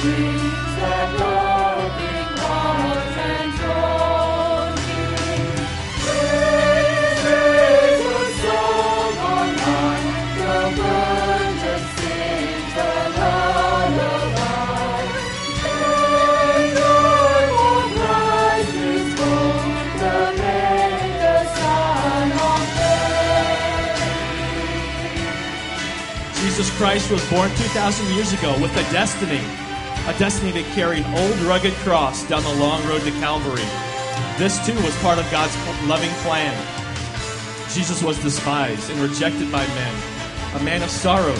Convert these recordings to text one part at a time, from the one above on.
Jesus Christ was born 2,000 years ago with a destiny a destiny to carry an old rugged cross down the long road to Calvary. This too was part of God's loving plan. Jesus was despised and rejected by men, a man of sorrows,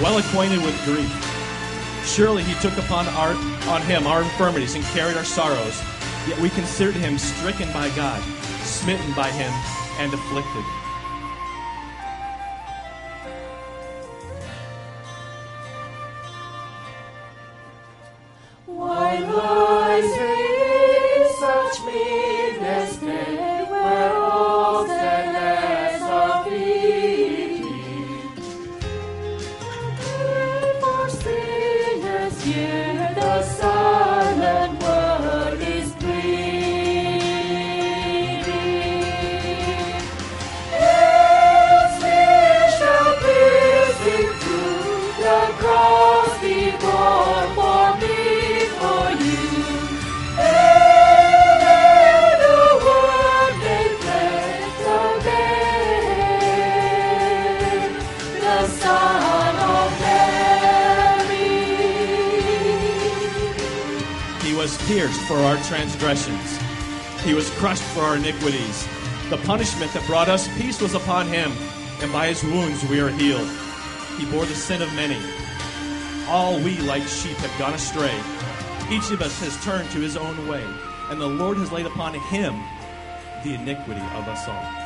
well acquainted with grief. Surely he took upon our, on him our infirmities and carried our sorrows. Yet we considered him stricken by God, smitten by him, and afflicted. Pierced for our transgressions. He was crushed for our iniquities. The punishment that brought us peace was upon him, and by his wounds we are healed. He bore the sin of many. All we like sheep have gone astray. Each of us has turned to his own way, and the Lord has laid upon him the iniquity of us all.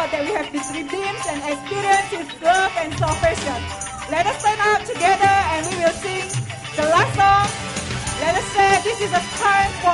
Lord that we have been redeemed and experienced His love and salvation. Let us stand up together and we will sing the last song. Let us say this is a time for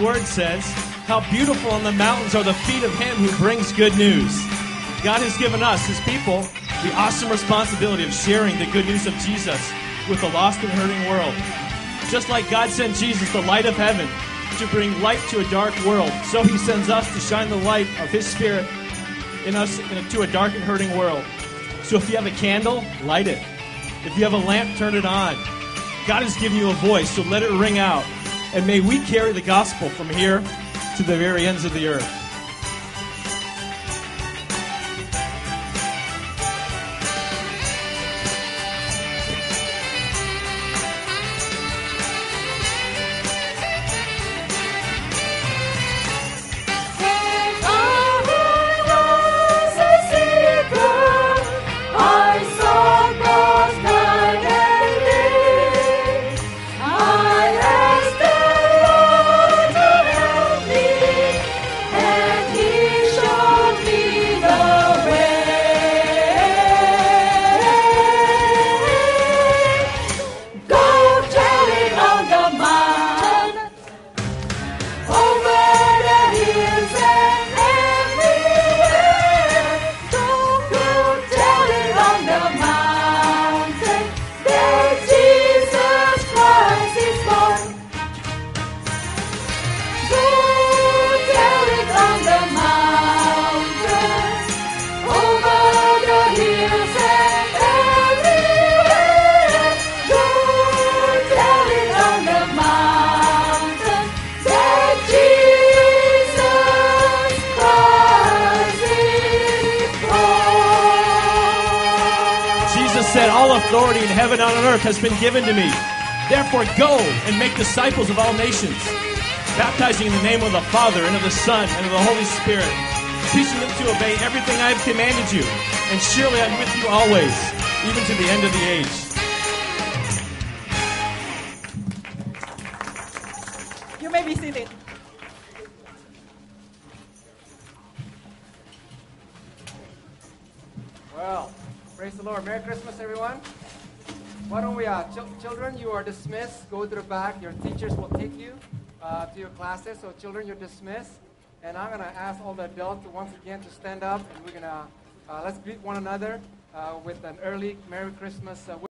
word says, How beautiful on the mountains are the feet of him who brings good news. God has given us, his people, the awesome responsibility of sharing the good news of Jesus with the lost and hurting world. Just like God sent Jesus, the light of heaven, to bring light to a dark world, so he sends us to shine the light of his spirit in us into a dark and hurting world. So if you have a candle, light it. If you have a lamp, turn it on. God has given you a voice, so let it ring out. And may we carry the gospel from here to the very ends of the earth. Said, All authority in heaven and on earth has been given to me. Therefore, go and make disciples of all nations, baptizing in the name of the Father, and of the Son, and of the Holy Spirit, teaching them to obey everything I have commanded you. And surely I'm with you always, even to the end of the age. Lord. Merry Christmas, everyone. Why don't we, uh, chil- children, you are dismissed. Go to the back. Your teachers will take you uh, to your classes. So, children, you're dismissed. And I'm going to ask all the adults once again to stand up, and we're going to uh, let's greet one another uh, with an early Merry Christmas. Uh,